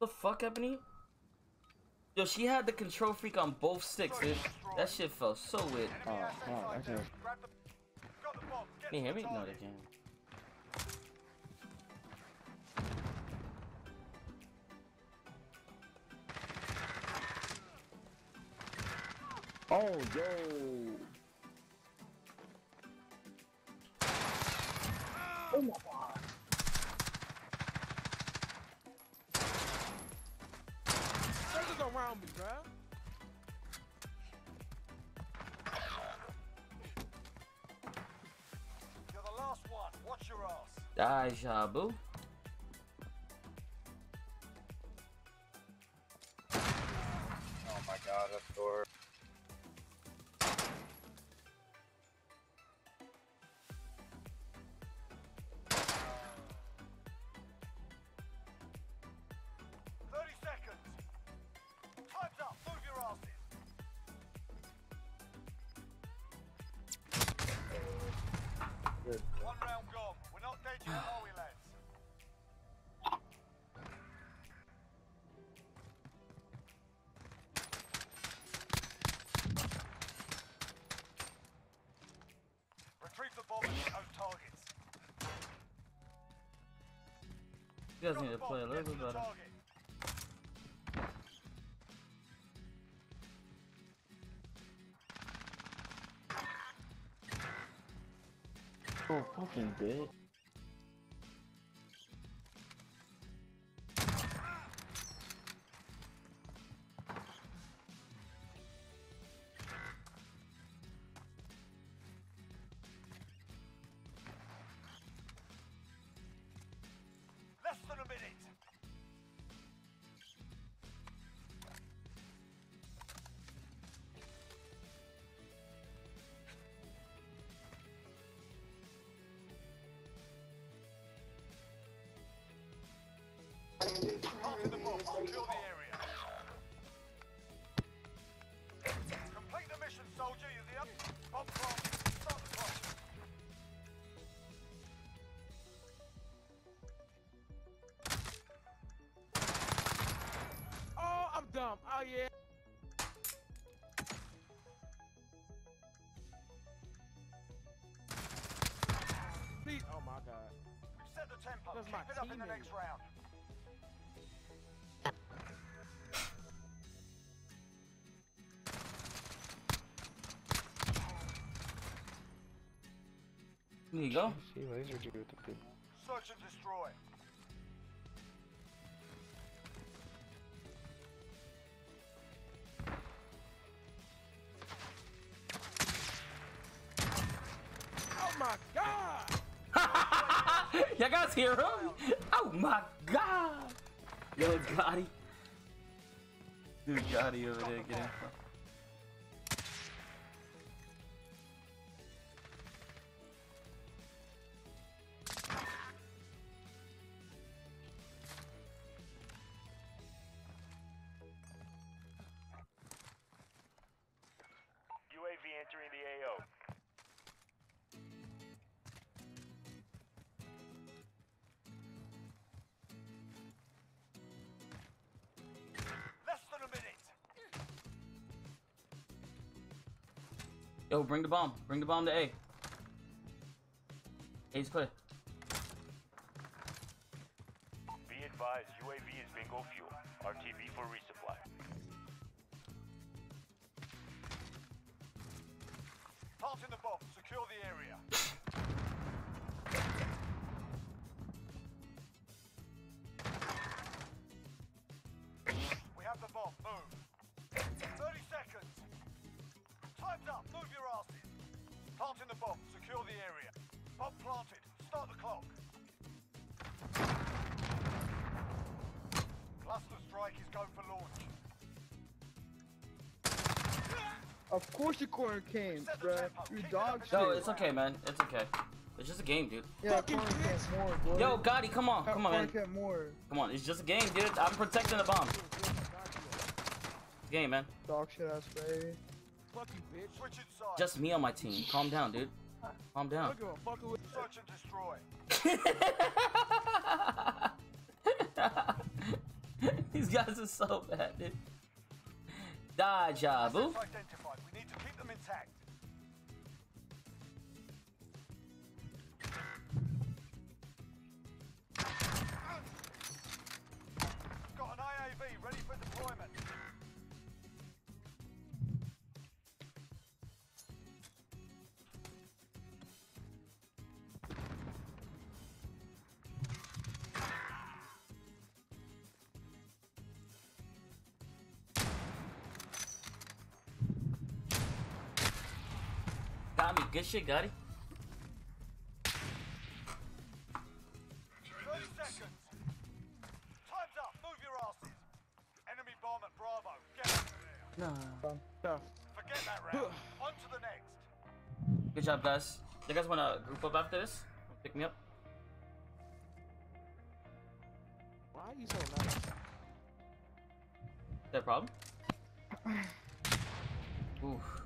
The fuck, Ebony? Yo, she had the control freak on both sticks, dude. That shit felt so weird. Oh, oh, okay. Can you hear me? No, they can't. Oh, yo. Oh my god. Around me, bruh. You're the last one. Watch your ass. Die, Jabu. Oh my god, that door. Guys need to play a little bit better. Oh, fucking bitch. Oh, dumb. Oh, yeah. Please. Oh, my God. We've set the tempo. That's Keep my it up in the next round. There you go. See, laser dude with the good. Search and destroy. Oh, my God. Y'all guys hear him? Oh my god! Yo, Gotti. Dude, Gotti over there getting. Entering the AO. Less than a minute. Yo, bring the bomb. Bring the bomb to A. A's clear. Be advised, UAV is bingo fuel. RTB for resupply. Planting the bomb. Secure the area. We have the bomb. Move. 30 seconds. Time's up. Move your asses. Planting the bomb. Secure the area. Bomb planted. Start the clock. Cluster strike is go for launch. Of course the corner came, bruh. You dog shit. No, it's okay, man. It's okay. It's just a game, dude. Yeah, corner came more, boy. Yo, Gotti, come on. Come on, corner man. came more. Come on. It's just a game, dude. I'm protecting the bomb. Game, man. Dog shit ass baby. Fuck you, bitch. Switch inside. Just me on my team. Calm down, dude. Calm down. don't give fuck Search and destroy. These guys are so bad, dude. Die, Jabu. Get out of there. No. Tough. Forget that round. On to the next. Good job, guys. You guys want to group up after this? Pick me up. Why are you so nice? Is that a problem? Oof.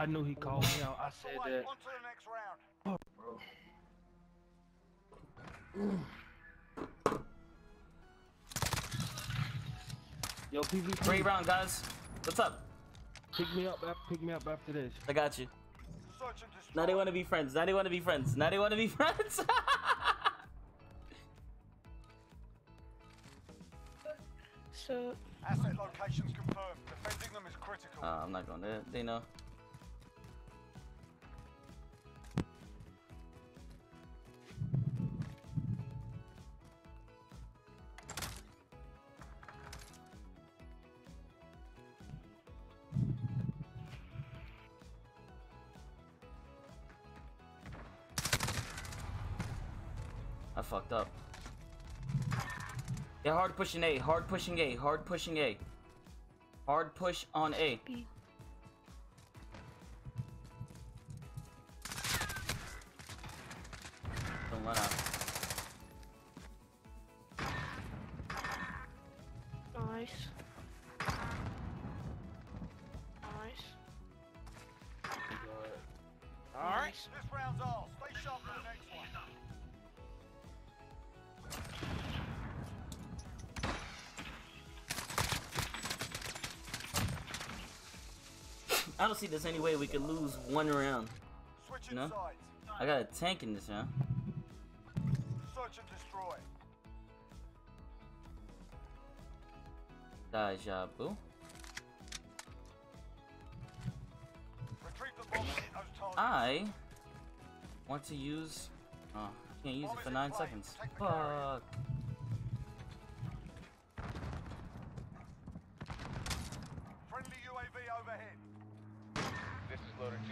I knew he called me out. I said that. On to the next round. Yo, PvP, Great round, guys. What's up? pick me up. Pick me up after this. I got you. Search and destroy. Now they want to be friends. Now they want to be friends. Now they want to be friends. So, Asset locations confirmed. Defending them is critical. uh, I'm not going to. They know. Fucked up. Yeah, hard pushing A, hard pushing A, hard pushing A. Hard push on A. B. Don't run out. Nice. Nice. All right. This round's ours. Stay sharp for the next I don't see there's any way we could lose one round. Switching No? sides. I got a tank in this round. Search and destroy. Die, Jabu. Retrieve the bomb and hit those targets. I want to use. Oh, I can't use it for nine seconds. Fuck. Friendly UAV overhead. This is loader 2-0.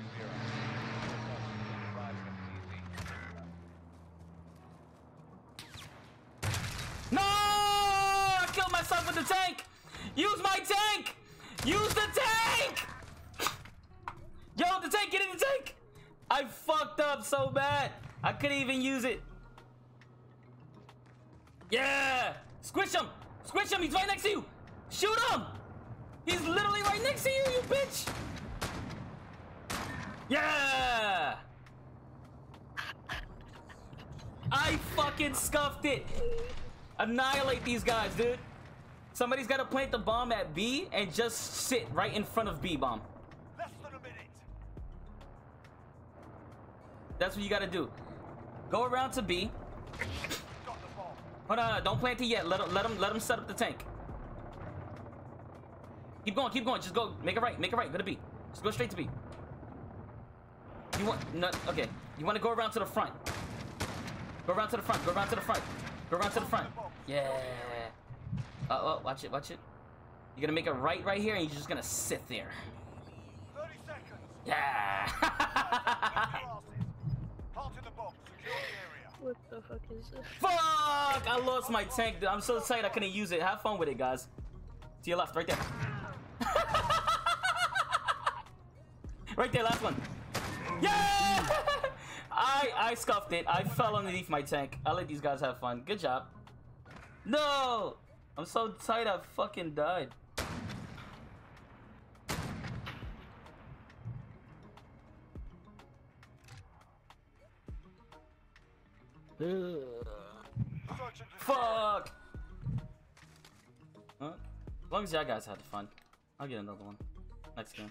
Advising CZ. No! I killed myself with the tank! Use my tank! Use the tank! Yo, the tank, get in the tank! I fucked up so bad. I couldn't even use it. Yeah! Squish him! Squish him! He's right next to you! Shoot him! He's literally right next to you, you bitch! Yeah! I fucking scuffed it! Annihilate these guys, dude. Somebody's gotta plant the bomb at B and just sit right in front of B bomb. Less than a minute. That's what you gotta do. Go around to B. Got the bomb. Hold on, don't plant it yet. Let him, let him, let him set up the tank. Keep going, keep going. Just go. Make it right. Make it right. Go to B. Just go straight to B. You want? No, okay. You want to go around to the front. Go around to the front. Go around to the front. Go around to the front. Yeah. Uh oh, watch it, watch it. You're gonna make a right right here, and you're just gonna sit there. 30 seconds. Yeah. Move your asses. Planting the bomb. Secure the area. What the fuck is this? Fuck! I lost my tank. dude. I'm so excited I couldn't use it. Have fun with it, guys. To your left, right there. right there, last one. I I scuffed it. I fell underneath my tank. I let these guys have fun. Good job. No! I'm so tight I fucking died. Fuck! Huh? As long as y'all guys had fun. I'll get another one. Next game.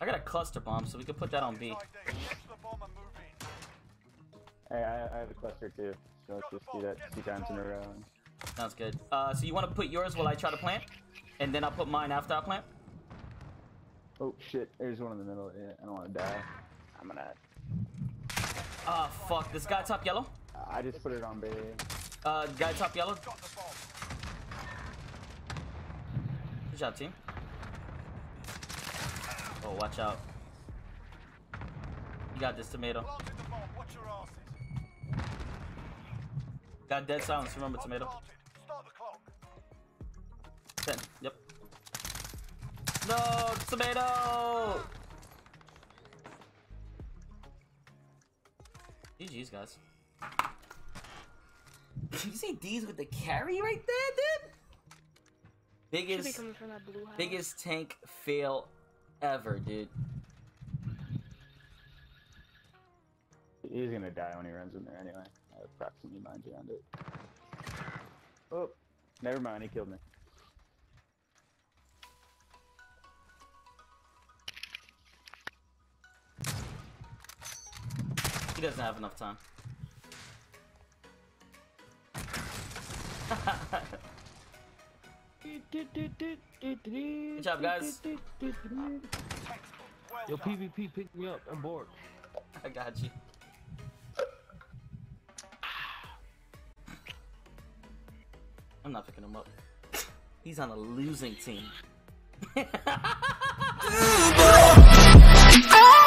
I got a cluster bomb, so we can put that on B. Hey, I, I have a cluster too, so let's just do that two times in a row. Sounds good. Uh, so you want to put yours while I try to plant? And then I'll put mine after I plant? Oh shit, there's one in the middle. Yeah, I don't want to die. I'm gonna. Ah, fuck. This guy top yellow? I just put it on B. Uh, guy top yellow? Got the bomb. Good job, team. Oh, watch out. You got this tomato. Got dead silence. Remember, tomato. planted. Start the clock. Ten. Yep. No, tomato! GG's, guys. you see D's with the carry right there, dude? Biggest, from that blue biggest tank fail ever, dude. He's gonna die when he runs in there anyway. I have proximity mines around it. Oh, never mind. He killed me. He doesn't have enough time. Good job, guys. Yo. PvP, pick me up. I'm bored. I got you. I'm not picking him up. He's on a losing team. Ah!